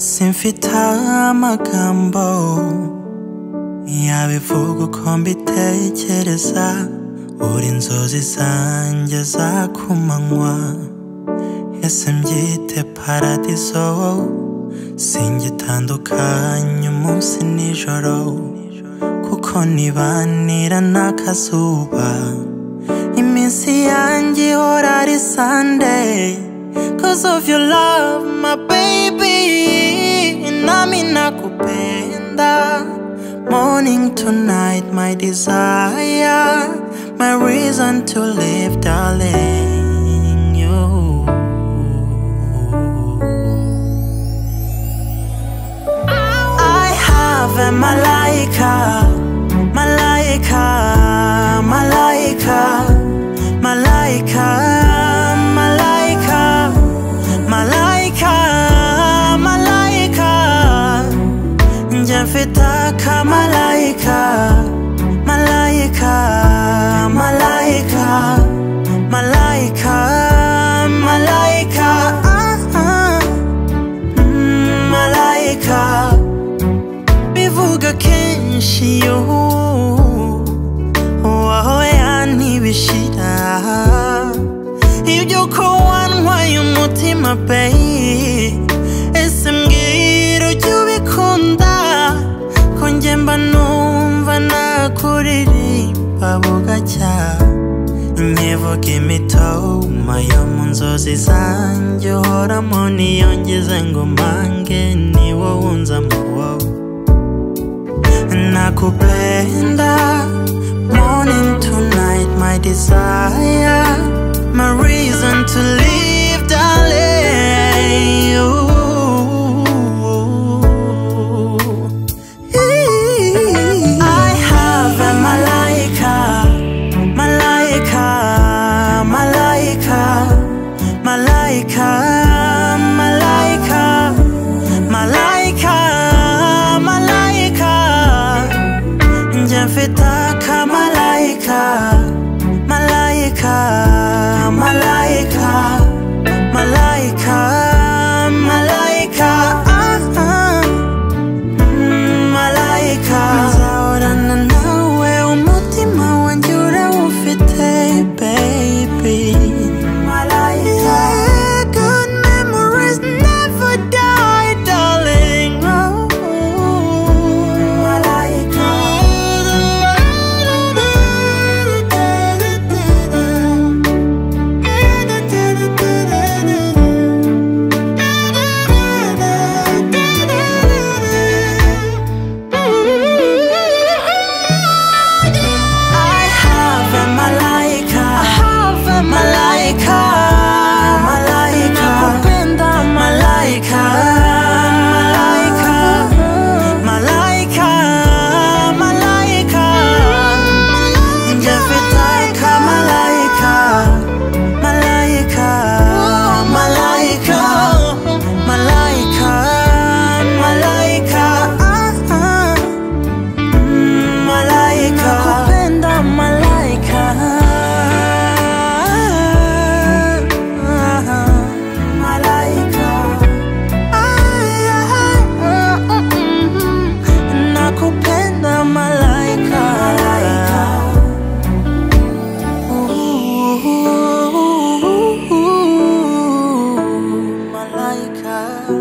simfite amagambo yabivuga uko mbitekereza. Uri inzozi zanjye za ku manywa. Ese mbyite paradizo? Singitandukanye umunsi nijoro. Kuko nibanira n'akazuba. Iminsi yanjye ihora ari sunday. Cause of your love my baby. Nami nakupenda. Morning to night my desire. My reason to live darling you. I have a malaika, malaika, malaika, malaika, malaika, malaika. Malaika, malaika, malaika, malaika, ah, ah. Mm, malaika. Bivuga kenshi yo wahoya ntibishira ibyo ko wantwaye umutima pe imitoma yo mu nzozi zanjye uhoramo niyongeze ngo mpange ni wowe unzamo wowe. Nakupenda morning to night my desire my reason to live. Malaika, Malaika, Malaika, Malaika. Jafita ka Malaika, Malaika, Malaika. child